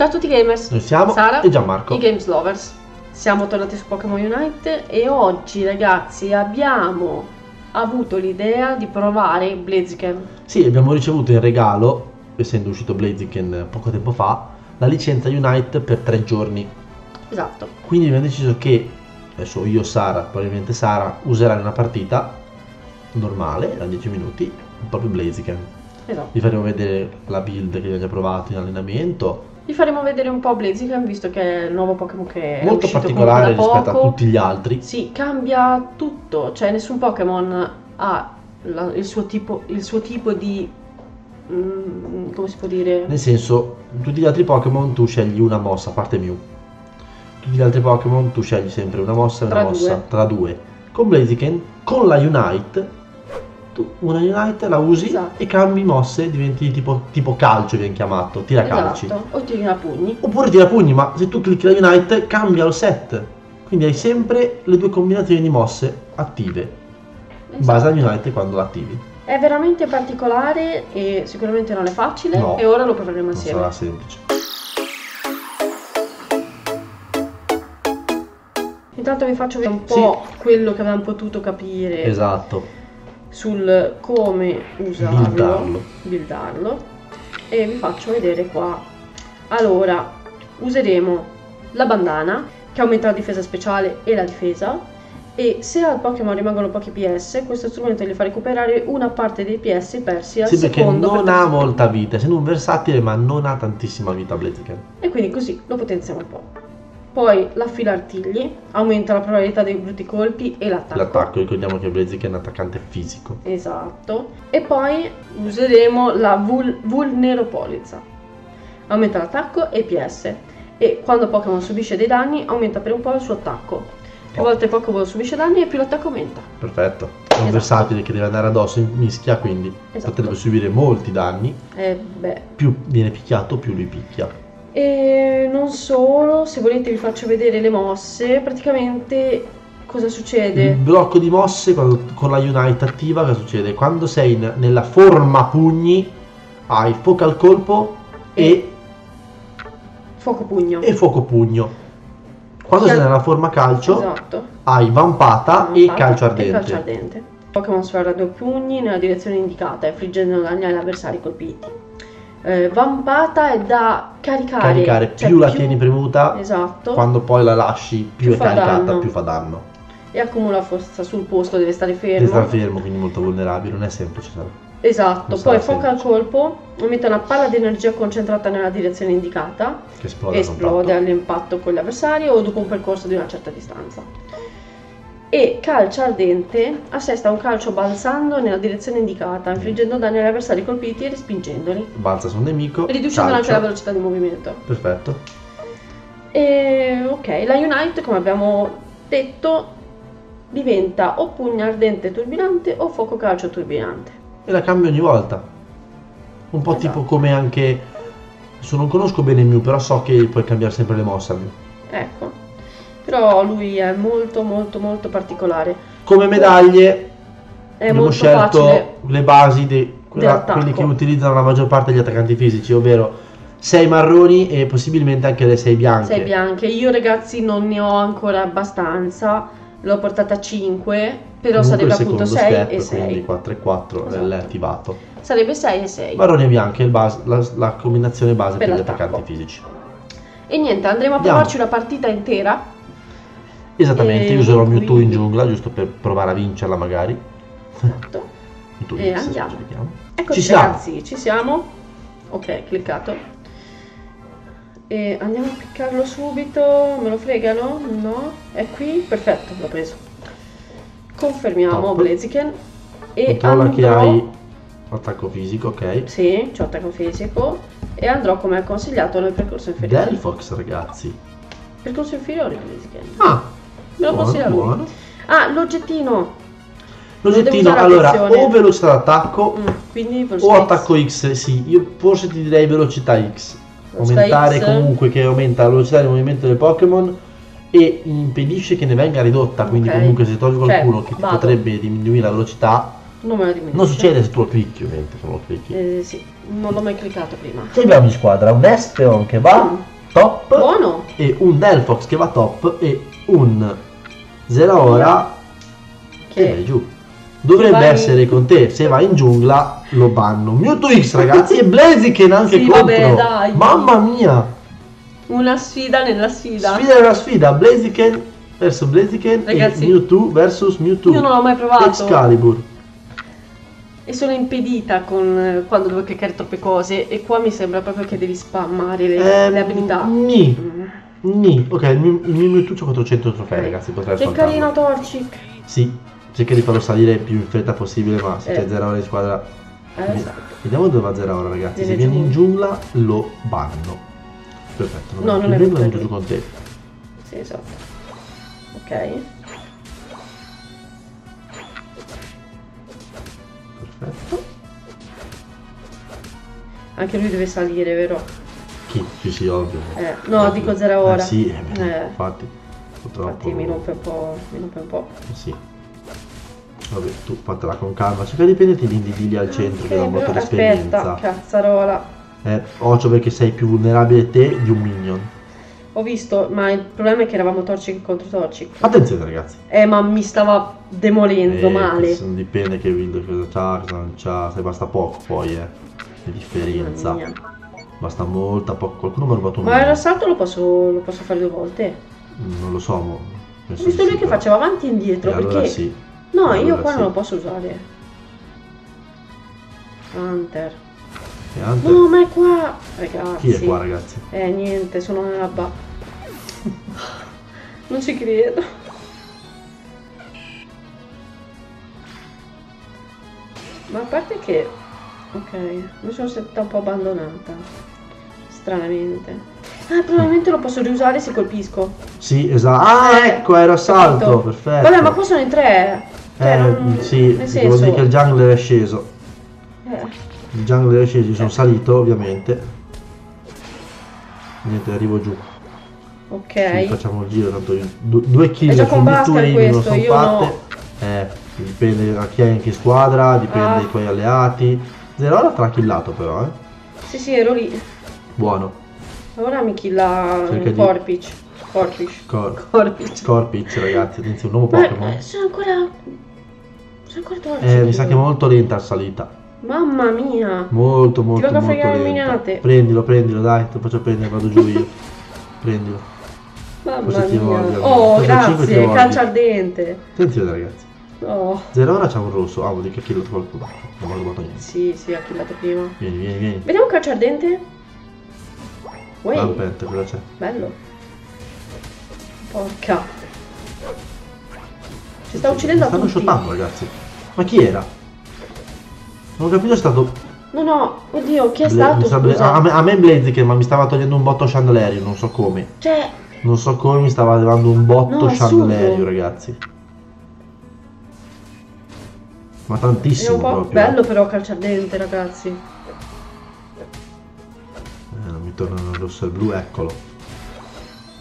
Ciao a tutti gamers, Noi siamo Sara e Gianmarco. i Games Lovers. Siamo tornati su Pokémon Unite e oggi ragazzi abbiamo avuto l'idea di provare Blaziken. Sì, abbiamo ricevuto in regalo, essendo uscito Blaziken poco tempo fa, la licenza Unite per tre giorni. Esatto. Quindi abbiamo deciso che, adesso io, Sara, probabilmente Sara, userà una partita normale, da 10 minuti, proprio Blaziken. Esatto. Vi faremo vedere la build che abbiamo già provato in allenamento, Vi faremo vedere un po' Blaziken visto che è il nuovo Pokémon che è molto particolare rispetto a poco. tutti gli altri. Sì, cambia tutto, cioè nessun Pokémon ha la- il, suo tipo, il suo tipo di... mm, come si può dire? Nel senso, tutti gli altri Pokémon tu scegli una mossa, a parte Mew. Tutti gli altri Pokémon tu scegli sempre una mossa e una Tra mossa due. tra due. Con Blaziken, con la Unite, tu una Unite la usi Esatto. e cambi mosse, diventi tipo, tipo calcio viene chiamato, tira calci. Esatto, o tiri a pugni. Oppure tira pugni, ma se tu clicchi la Unite cambia il set. Quindi hai sempre le due combinazioni di mosse attive. In base alla Unite quando l'attivi. È veramente particolare e sicuramente non è facile No. e ora lo proveremo insieme. sarà semplice. Intanto vi faccio vedere un po' quello che avevamo potuto capire Esatto. Sul come usarlo, Buildarlo. buildarlo. e vi faccio vedere qua. Allora, useremo la bandana che aumenta la difesa speciale e la difesa e se al Pokémon rimangono pochi PS, questo strumento gli fa recuperare una parte dei PS persi al Sì, perché secondo per non tre ha molta vita, essendo un versatile, ma non ha tantissima vita Blaziken. E quindi così lo potenziamo un po'. Poi la fila artigli aumenta la probabilità dei brutti colpi e l'attacco. L'attacco, ricordiamo che Blaziken è un attaccante fisico. Esatto. E poi useremo la vul- vulneropolizza. Aumenta l'attacco e PS. E quando Pokémon subisce dei danni aumenta per un po' il suo attacco. Più Oh. volte Pokémon subisce danni e più l'attacco aumenta. Perfetto. È un Esatto. versatile che deve andare addosso in mischia, quindi Esatto. potrebbe subire molti danni. E beh. Più viene picchiato, più lui picchia. E non solo, se volete vi faccio vedere le mosse. Praticamente cosa Il succede? blocco di mosse quando- con la Unite attiva, cosa succede? Quando sei in- nella forma pugni, hai focal colpo e, Fuoco pugno. e fuoco pugno. Quando Cal- sei nella forma calcio, Esatto. hai vampata, e Vampata calcio e ardente. calcio ardente. Pokémon sferra due pugni nella direzione indicata, infliggendo danni agli avversari colpiti. Eh, vampata è da caricare. Caricare, cioè più la tieni premuta, Esatto. quando poi la lasci, più, Più è caricata, danno. più fa danno. E accumula forza sul posto, deve stare fermo. Deve stare fermo, quindi molto vulnerabile, non è semplice. Esatto. Non Poi sarà foca al colpo, aumenta una palla di energia concentrata nella direzione indicata. Che esplode. esplode all'impatto con l'avversario o dopo un percorso di una certa distanza. E calcio ardente assesta un calcio balzando nella direzione indicata, infliggendo danni agli avversari colpiti e respingendoli, Balza sul nemico. riducendo anche calcio. la velocità di movimento. Perfetto. E ok, la Unite, come abbiamo detto, diventa o pugno ardente turbinante o fuoco calcio turbinante. E la cambio ogni volta. Un po' Esatto. tipo come anche. Adesso non conosco bene Mew, però so che puoi cambiare sempre le mosse. Ecco. Però lui è molto molto molto particolare. Come medaglie È abbiamo scelto le basi di Dell'attacco. quelli che utilizzano la maggior parte degli attaccanti fisici, ovvero 6 marroni e possibilmente anche le 6 bianche. Sei bianche. Io ragazzi non ne ho ancora abbastanza. L'ho portata a 5, però Comunque sarebbe appunto secondo 6 step, e 6. quindi 4 e 4 Esatto. è attivato. Sarebbe 6 e 6. Marroni e bianche, il base- la, la combinazione base Per per, gli attaccanti fisici. E niente, andremo a Andiamo. provarci una partita intera. Esattamente, io userò Mewtwo in giungla giusto per provare a vincerla magari. Esatto. Mewtwo E X, andiamo. Eccoci Ci siamo. ragazzi, ci siamo. Ok, cliccato. E andiamo a piccarlo subito. Me lo fregano? No? È qui? Perfetto, l'ho preso. Confermiamo Top. Blaziken. E Controlla che andrò... hai attacco fisico, ok. Sì, c'ho attacco fisico. E andrò come ha consigliato nel percorso inferiore. Delphox ragazzi. Percorso inferiore Blaziken. Ah, lo buono, lui. buono. Ah, l'oggettino. L'oggettino, allora, attenzione. o velocità d'attacco Mm, quindi o attacco X, sì. Io forse ti direi velocità X. Velocità Aumentare X. comunque che aumenta la velocità di movimento del Pokémon e impedisce che ne venga ridotta. Quindi Ok. comunque se Cioè, qualcuno che ti vado. potrebbe diminuire la velocità, Non me lo dimentico. non succede se tu lo clicchi ovviamente, se lo clicchi. Eh, sì, non l'ho mai cliccato prima. Che abbiamo in squadra? Un Espeon che va, Mm, top Buono. e un Delphox che va top e un Zeraora che è Che giù. Dovrebbe vai- essere con te, se vai in giungla lo banno. Mewtwo X ragazzi e Blaziken anche Sì, contro. vabbè, dai. Mamma mia. una sfida nella sfida. Sfida una sfida, Blaziken versus Blaziken Ragazzi, e Mewtwo versus Mewtwo. Io non l'ho mai provato. Excalibur. E sono impedita con eh, quando devo cliccare troppe cose. E qua mi sembra proprio che devi spammare le, Ehm, le abilità. Ni. Ni. Ok, il mio, il mio Mewtwo c'ha 400 trofei ragazzi, potrei Che ascoltarlo. carino Torchic. Sì, cerca di farlo salire il più in fretta possibile, ma se Eh. c'è Zeraora in squadra... Eh, esatto. Vediamo dove va Zeraora ragazzi, se Viene viene in giungla lo banno. Perfetto, non, No, non è venuto è giù giù. con te. Sì, esatto. Ok. Perfetto. Anche lui deve salire, vero? Chi? Sì, sì, ovvio. Eh, no, dico Zeraora. Eh, sì, eh, beh, Eh. infatti. Purtroppo... Infatti mi rompe un po'. Mi rompe un po'. Sì. Vabbè, tu fatela con calma. Cerca di prenderti l'indidili al centro che Ok, dà un botto di però aspetta, esperienza. cazzarola. Eh, occhio perché sei più vulnerabile te di un minion. Ho visto, ma il problema è che eravamo Torchic contro Torchic. Attenzione ragazzi. Eh, ma mi stava demolendo Eh, male. Non dipende che build cosa c'ha, cosa non c'ha, se basta poco poi eh. Che differenza. Mamma mia. Basta molta poco. Qualcuno mi ha rubato un Ma l'assalto lo posso, lo posso fare due volte. Non lo so, mo. Ho penso visto di lui sì, che però. faceva avanti e indietro. E allora perché... sì. No, E io allora qua sì. non lo posso usare. Hunter. E Hunter? No, ma è qua. Ragazzi. Chi è qua ragazzi? Eh, niente, sono nella ba. non ci credo. Ma a parte che... Ok, mi sono sentita un po' abbandonata. Stranamente. Ah, probabilmente lo posso riusare se colpisco. Sì, esatto. Ah, Eh, ecco, era salto. Perfetto. Vabbè, ma qua sono in tre. Cioè, Eh, non- sì, nel devo dire senso... che il jungler è sceso. eh, Il jungler è sceso, io sono salito ovviamente. Niente, arrivo giù. ok. Sì, facciamo il giro, tanto io- du- due kill È già con con Mewtwo Basket e Eevee non sono fatte. Eh, dipende da chi è in che squadra, dipende Ah. dai tuoi alleati. Zero te l'ha killato però, eh. Sì, sì, ero lì. Buono. Ora mi killa Cerca di- Corpic. Corpic. Cor- Corpic. Scorpic, ragazzi, attenzione, un nuovo Ma Pokémon. eh, sono ancora... Sono ancora torci. Eh, mi sa che è molto lenta la salita. Mamma mia. Molto, molto, a molto fregare lenta. minate. Prendilo, prendilo, dai, te lo faccio prendere, vado giù io. Prendilo. Mamma ti mia. evolve, Oh, ti grazie. Calcio ardente. Attenzione ragazzi. Oh. Zero ora c'ha un rosso. Ah, vuol dire che ha killato qualcuno. Non ho rubato niente. Sì, sì, ha killato prima. Vieni, vieni, vieni. Vediamo un calcio ardente. Uè, cosa c'è? bello. Porca. Ci sta uccidendo a Stanno tutti. shottando ragazzi. Ma chi era? Non ho capito è stato. No, no, oddio, chi è Bla- stato? mi Scusa. a me, a me Blaziken, ma mi stava togliendo un botto Chandelier, non so come. Cioè, Non so come mi stava levando un botto No, Chandelier, ragazzi. Ma è tantissimo un po' proprio. bello però calcio ardente, ragazzi. Eh, non mi tornano rosso e il blu, eccolo.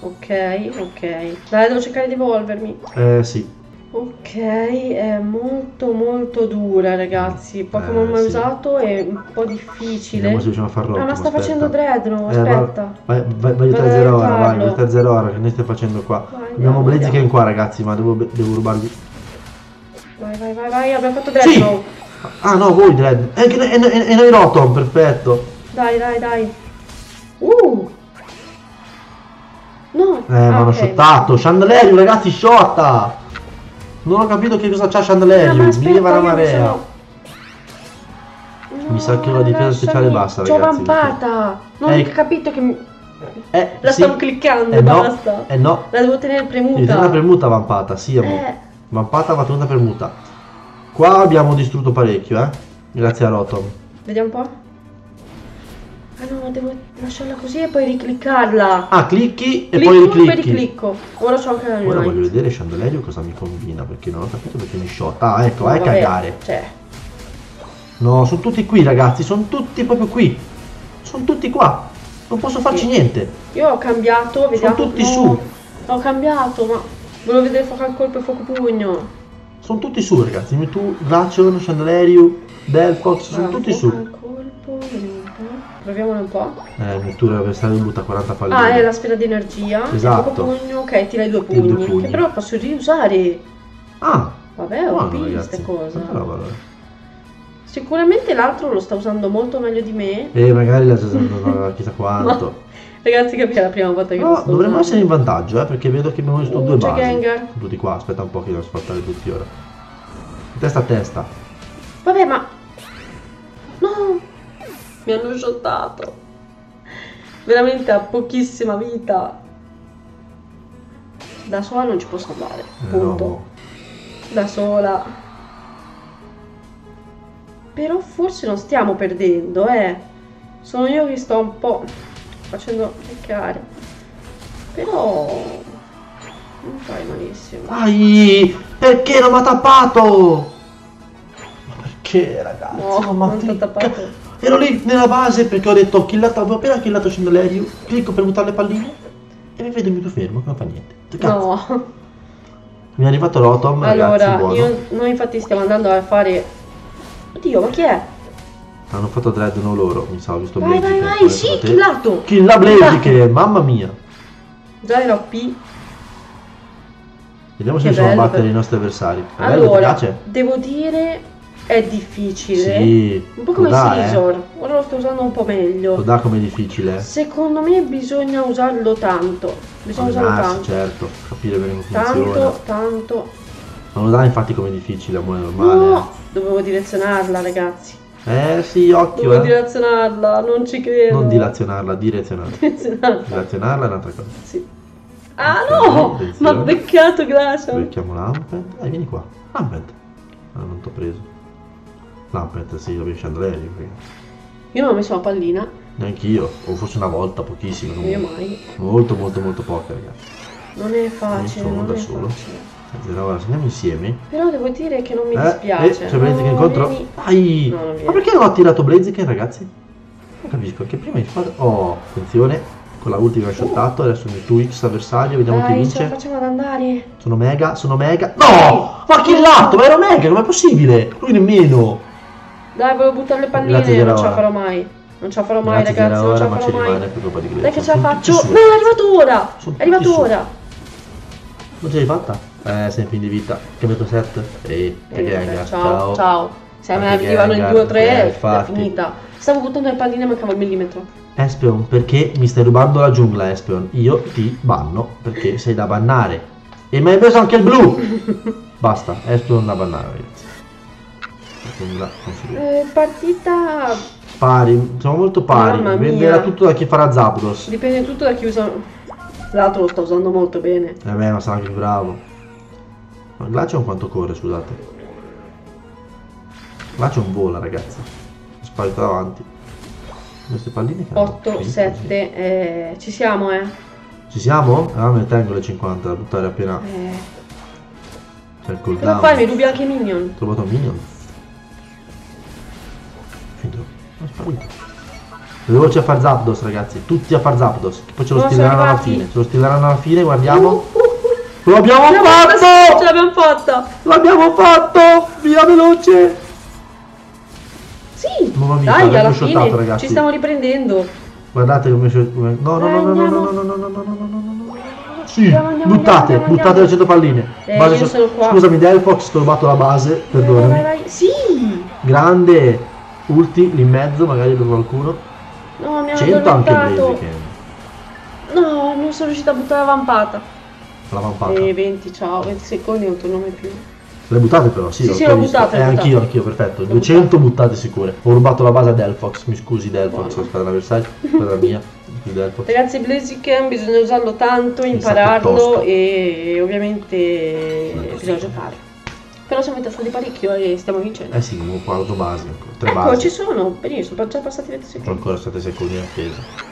Ok, ok. Dai, devo cercare di evolvermi. Eh sì. Ok, è molto molto dura, ragazzi. Pokémon Eh, mai sì. usato è un po' difficile. Vediamo se riusciamo a far rotto. Ah, ma sta aspetta. facendo Dreadnought, Eh, aspetta. vai, vai, vai, vai Vado a zero ora, vai, vai a zero ora, che ne stai facendo qua? Vai, Abbiamo Blaziken qua ragazzi, ma devo, devo rubargli. Vai, abbiamo fatto Sì! Dreadnought. Ah no, voi Dread. E, e, e, e noi Rotom, perfetto. Dai, dai, dai. Uh! No! Eh, mi hanno ok. shottato. Chandelier, ragazzi, shotta! Non ho capito che cosa c'ha Chandelier. Ah, ma mi aspetta, leva la marea. sono- Mi sa che la difesa speciale bassa, C'ho ragazzi, vampata! Non Eh, ho capito che... mi- Eh, La sì. stavo cliccando eh, e no. basta. Eh no. La devo tenere premuta. Devi tenere premuta vampata, sì, amore. Eh, Vampata va tenuta premuta. Qua abbiamo distrutto parecchio, eh. Grazie a Rotom. vediamo un po'. Ah no, devo lasciarla così e poi ricliccarla. Ah, clicchi e Clicco poi poi riclicchi. riclicco. Ora so anche la Ora voglio vedere Chandelier cosa mi combina perché non ho capito perché mi shotta. Ah, ecco, vai a cagare. Cioè, No, sono tutti qui, ragazzi, sono tutti proprio qui. Sono tutti qua. Non posso farci Sì. niente. io ho cambiato, vediamo. tutti no, su. Ho cambiato, ma volevo vedere fuoco al colpo e fuoco pugno. Sono tutti su, ragazzi. Mewtwo, Glaceon, Chandelier, Delphox, sono Ah, tutti su. colpo, vediamo un po'. Eh, Mewtwo l'avversario butta 40 palline. Ah, è la sfera di energia. Esatto. Pugno, ok, tira i due pugni. due pugni. Che però posso riusare. Ah, Vabbè, ho capito ragazzi. queste cose. Allora. Sicuramente l'altro lo sta usando molto meglio di me. E magari l'ha già usato chissà quanto. Ragazzi, capite è la prima volta che lo No, dovremmo usando. essere in vantaggio, eh, perché vedo che abbiamo visto Uh, due basi. Gengar. Tutti qua, aspetta un po' che devo sfaltare tutti ora. Testa a testa. Vabbè, ma... No! Mi hanno shottato. Veramente ha pochissima vita. Da sola non ci posso andare. Eh, Punto. no. Da sola. Però forse non stiamo perdendo, eh. Sono io che sto un po' facendo peccare. Però... Non fai malissimo. Vai! Perché non mi ha tappato? Ma perché ragazzi? No, ma non ti tappato. Ero lì nella base perché ho detto killato, avevo appena killato Cindelerio, clicco per buttare le palline e mi vedo mi fermo, che non fa niente. Cazzo. No. Mi è arrivato Rotom, Allora, ragazzi, buono. io, noi infatti stiamo andando a fare... Oddio, ma chi è? Hanno fatto dread no loro, mi sa, ho visto Vai, vai, Blaziken. vai, sì, sapete. killato! Killa Blaziken, mamma mia. Già ero P. Vediamo se Che riusciamo a bello, battere i nostri avversari. È bello, ti Allora, piace? devo dire, è difficile. Sì, Un po' come lo dà, eh. Scizor. Ora lo sto usando un po' Lo meglio. dà come difficile. Secondo me bisogna usarlo tanto. Bisogna usarlo Allenarsi, tanto. certo, capire bene come funziona. Tanto, tanto. Non lo dà infatti come difficile, amore normale. No! Dovevo direzionarla, ragazzi. Eh sì, occhio, Dovevo eh. direzionarla, non ci credo. Non dilazionarla, direzionarla. Direzionarla. Dilazionarla è un'altra cosa. Sì. Ah Ok, no! Ma ha beccato Glacial. Becchiamo Lampet. Dai, vieni qua. Lampet. Ah, non t'ho preso. Lampet, sì, lo riesce Andrea. Io non ho messo la pallina. Neanch'io. O forse una volta, pochissimo. Io mai. Molto, molto, molto poche, ragazzi. Non è facile, sono non da è solo. facile. Allora, la segniamo insieme. Però devo dire che non mi Eh, dispiace. eh, c'è Blaziken No, contro. vieni- Dai! No. Ma perché non ho tirato Blaziken, ragazzi? Non capisco, che prima in squadra... Oh, attenzione. Con la ultima ha shottato, adesso il 2x avversario, vediamo chi Dai, ce la vince. facciamo ad andare. Sono mega, sono mega. No! Ma killato, ma ero mega, com'è possibile? Lui nemmeno. Dai, volevo buttare le palline, Grazie, non ce la farò mai. Non ce la farò mai, Grazie ragazzi, non ce la farò mai. rimane. Dai che ce la faccio. No, è arrivato ora. Sono È arrivato ora. Non ce l'hai fatta? Eh, sei in fin di vita. Cambiato set. Ehi, che Eh, Gengar. ciao, ciao. Se a me arrivano in Gengar, 2 o 3 eh, è infatti. finita. Stavo buttando le palline, mancava il millimetro. Espeon, perché mi stai rubando la giungla, Espeon? Io ti banno perché sei da bannare. E mi hai preso anche il blu! Basta, Espeon da bannare, ragazzi. La giungla non si vede. Eh, partita Pari, siamo molto pari. Dipenderà tutto da chi farà Zapdos. dipende tutto da chi usa. L'altro lo sta usando molto bene. Eh beh, ma sarà anche bravo. Ma Glaceon quanto corre, scusate? Glaceon vola, ragazzi. È sparito davanti. Queste palline che hanno 8, finito, 7, eh, ci siamo, eh. Ci siamo? Ah, me ne tengo le 50 da buttare appena eh. c'è il Cosa cooldown. fai? Mi rubi anche i minion. Ho trovato un minion. Finito. È sparito. Veloce a far Zapdos, ragazzi. Tutti a far Zapdos. Poi ce lo No, sono stilleranno alla fine. Ce lo stilleranno alla fine, guardiamo. Uh, l'abbiamo fatto! Ce l'abbiamo fatta! L'abbiamo fatto! Via veloce! Sì! Ho vinto, Dai, alla fine ragazzi. ci stiamo riprendendo. Guardate come c'è. No, no, no, no, no, no, no, no, no, no, no, no, no, no. Sì, Andiamo, andiamo, buttate, andiamo, buttate le 100 palline. Eh, Base io so- sono qua. Scusami, Delfox, ho rubato la base, Vai, perdonami. vai, vai. Sì! Grande ulti lì in mezzo, magari per qualcuno. No, mi hanno 100 anche. Blaziken. No, non sono riuscita a buttare la vampata. La vampata. E 20, ciao, 20 secondi non torno mai più. Le buttate però, sì, Sì, sì, l'ho buttate, Eh, anch'io, buttate. anch'io, perfetto. L'ho 200 buttate sicure. Ho rubato la base a Delfox, mi scusi Delfox, la squadra avversaria, quella mia, Delfox. Ragazzi, Blaziken bisogna usarlo tanto, impararlo e ovviamente Sì, bisogna giocare. Però siamo in testa di parecchio e stiamo vincendo. Eh sì, comunque quarto base ancora. Tre ecco, basi. ci sono, benissimo, sono già passati 20 C'ho secondi. ancora 7 secondi in attesa.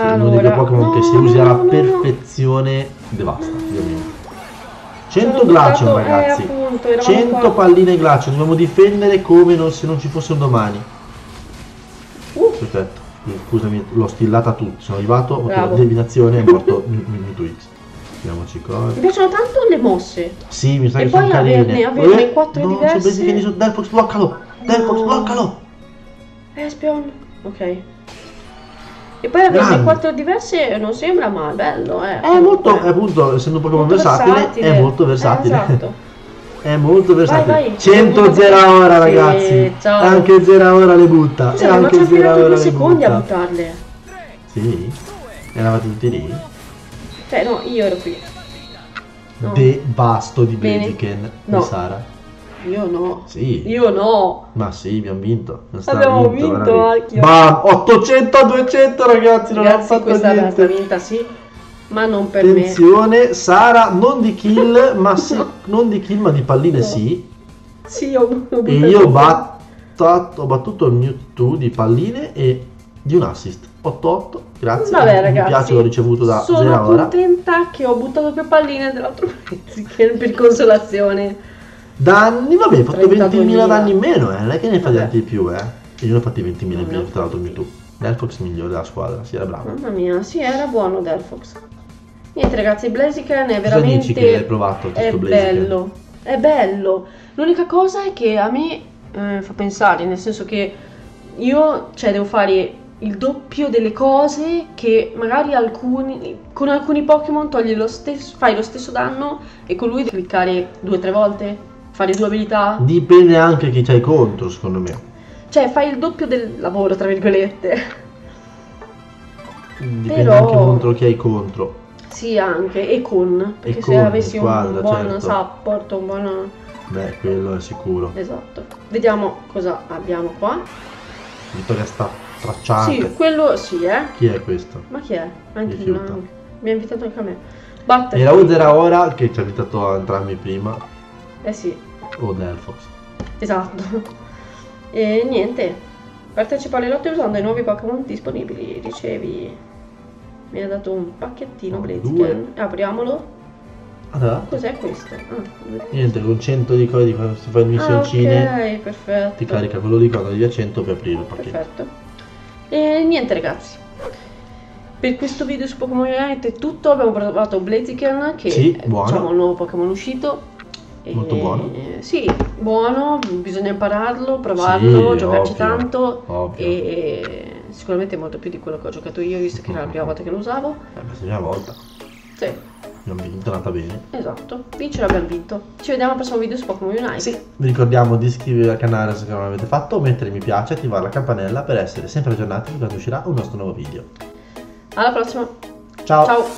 Allora, uno di quei Pokémon che si no, usi no, alla no, no. perfezione devasta, ovviamente. 100 Sono Glaceon buttato- eh, ragazzi. appunto, eravamo 100 qua. palline Glaceon, dobbiamo difendere come non- se non ci fosse un domani. Uh, Perfetto. Scusami, l'ho stillata tutti. Sono arrivato, ho fatto la divinazione e è morto Mi- Mi- Mewtwo X. Vediamoci mi cosa. piacciono tanto le mosse. Sì, mi sa E che poi sono carine. averne- averne Eh, quattro no, diverse. sono- Delfox, bloccalo! Delfox, No. bloccalo! Espion. Ok. E poi avere Grande. quattro diverse non sembra male, bello, eh. È molto, appunto, essendo un Pokémon versatile, versatile. è molto versatile. Eh, esatto. è molto versatile. vai. 100 zera ora, Sì, ragazzi. ciao. Anche zera ora le butta. Ma anche zera ora due secondi a butta. buttarle. Sì. Eravate tutti lì? Cioè, no, io ero qui. No. Devasto di. Blaziken No. di Sara. Io no. Sì. Io no. Ma sì, abbiamo vinto. Abbiamo vinto, veramente. Marchio. Bam! 800 a 200 ragazzi, non Ragazzi, fatto questa niente. vinta, sì. Ma non per me. Attenzione, Sara non di kill, ma sì, non di kill, ma di palline No. sì. Sì, ho, ho E io batto, ho battuto il Mewtwo di palline e di un assist. 8-8, grazie. Vabbè, Mi ragazzi. piace, l'ho ricevuto da Sono Zera ora. contenta che ho buttato più palline dell'altro Blaziken per consolazione. Danni, vabbè, hai fatto 32.000. 20.000 danni in meno, eh. Non è che ne fai Vabbè. tanti di più, eh. E io ne ho fatti 20.000 in ho tra l'altro fatti. Mewtwo. L'Elfox migliore della squadra, sì, era bravo. Mamma mia, sì, era buono Delphox. Niente ragazzi, Blaziken è Cosa veramente... dici che hai provato È questo Blaziken? bello, è bello. L'unica cosa è che a me eh, fa pensare, nel senso che io, cioè, devo fare il doppio delle cose che magari alcuni, con alcuni Pokémon togli lo stesso, fai lo stesso danno e con lui devi cliccare due o tre volte, fare due abilità. Dipende anche chi c'hai contro, secondo me. Cioè, fai il doppio del lavoro, tra virgolette. Dipende Però- anche contro chi hai contro. Sì, anche, e con, perché E se con, avessi squadra, un buon certo. support, un buon... Beh, quello è sicuro. Esatto. Vediamo cosa abbiamo qua. Vittoria sta tracciante. Sì, quello sì, eh. Chi è questo? Ma chi è? Anche Mi ha invitato anche a me. Batte. Era Zera ora che ci ha invitato a entrambi prima, Eh sì, o Delphox. esatto. E niente. Partecipa alle lotte usando i nuovi Pokémon disponibili. Ricevi. Mi ha dato un pacchettino Oh, Blaziken. Apriamolo. Ah, Cos'è questo? Ah, niente, con 100 di quando si fa missioncine, Ah, ok, perfetto. ti carica quello di arrivi a 100 per aprire il pacchetto. Perfetto. E niente ragazzi. Per questo video su Pokémon Unite è tutto, abbiamo provato Blaziken che Sì, è diciamo, il nuovo Pokémon uscito. E- Molto buono. Sì, buono, bisogna impararlo, provarlo, Sì, giocarci ovvio, tanto ovvio. e sicuramente molto più di quello che ho giocato io, visto che era la prima volta che lo usavo. È la prima volta. Sì, Abbiamo vinto, è andata bene. esatto, vincere abbiamo vinto. Ci vediamo al prossimo video su Pokémon Unite. Vi ricordiamo di iscrivervi al canale se non l'avete fatto, mettere mi piace, attivare la campanella per essere sempre aggiornati quando uscirà un nostro nuovo video. Alla prossima. Ciao. Ciao.